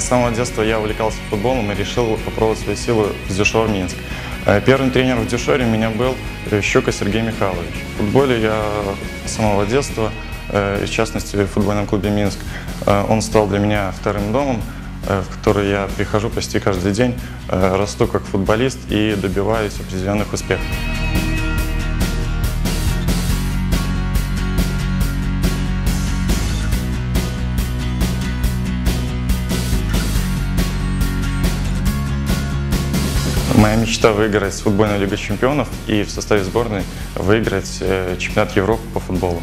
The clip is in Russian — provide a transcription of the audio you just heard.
самого детства я увлекался футболом и решил попробовать свои силы в Дюшор Минск. Э, Первым тренером в Дюшоре у меня был э, Щука Сергей Михайлович. В футболе я с самого детства, э, в частности в футбольном клубе Минск. Э, Он стал для меня вторым домом, э, в который я прихожу почти каждый день, э, расту как футболист и добиваюсь определенных успехов. Моя мечта выиграть футбольную лигу чемпионов и в составе сборной выиграть э, чемпионат Европы по футболу.